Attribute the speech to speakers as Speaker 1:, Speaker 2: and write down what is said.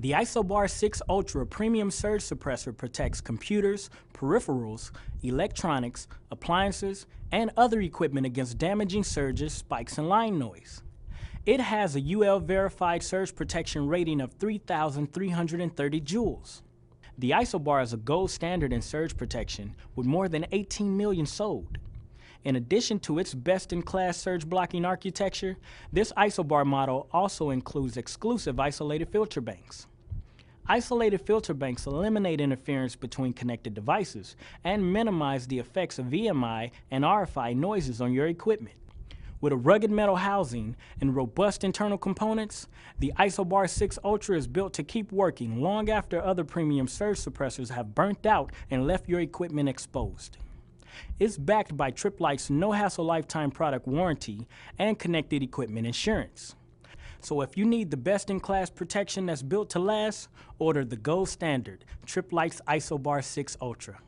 Speaker 1: The Isobar 6 Ultra Premium Surge Suppressor protects computers, peripherals, electronics, appliances, and other equipment against damaging surges, spikes, and line noise. It has a UL verified surge protection rating of 3,330 joules. The Isobar is a gold standard in surge protection with more than 18 million sold. In addition to its best-in-class surge blocking architecture, this isobar model also includes exclusive isolated filter banks. Isolated filter banks eliminate interference between connected devices and minimize the effects of EMI and RFI noises on your equipment. With a rugged metal housing and robust internal components, the Isobar 6 Ultra is built to keep working long after other premium surge suppressors have burnt out and left your equipment exposed. It's backed by Tripp Lite's no hassle lifetime product warranty and connected equipment insurance. So if you need the best in class protection that's built to last, order the gold standard Lite's Isobar 6 Ultra.